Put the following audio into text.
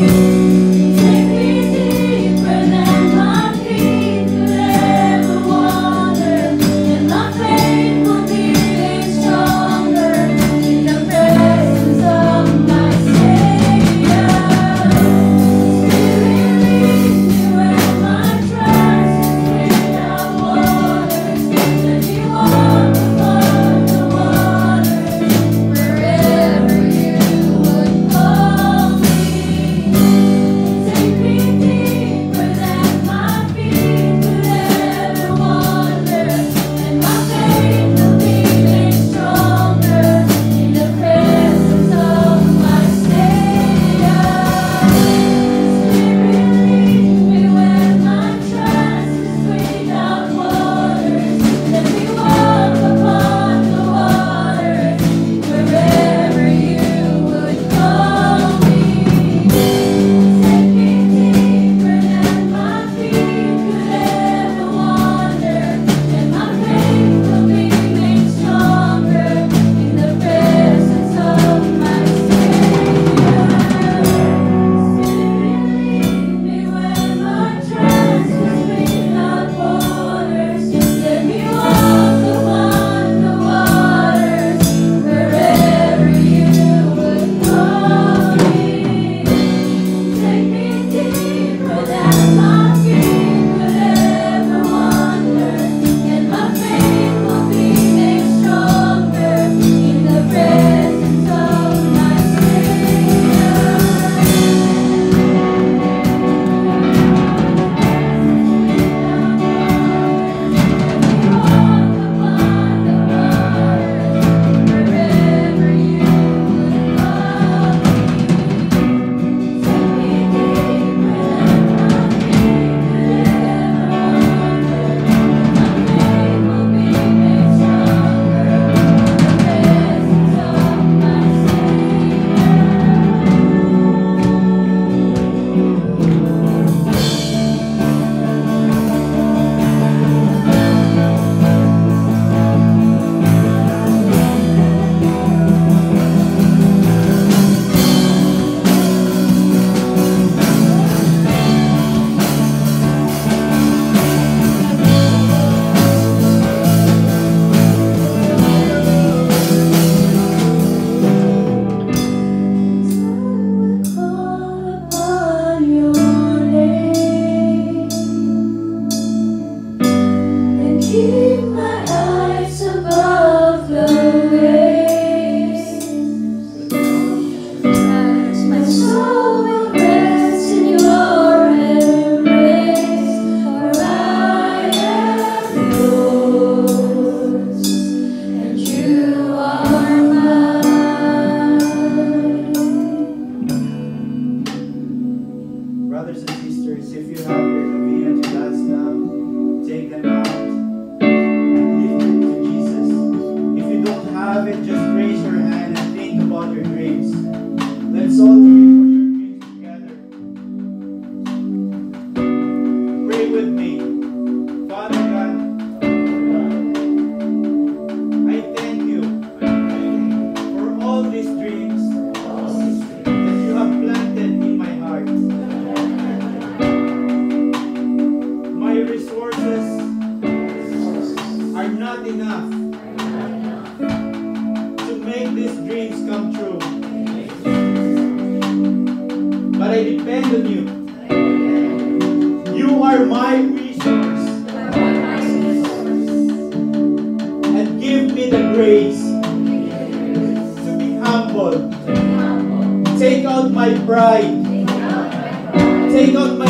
you. and give me the grace to be humble. Take out my pride. Take out my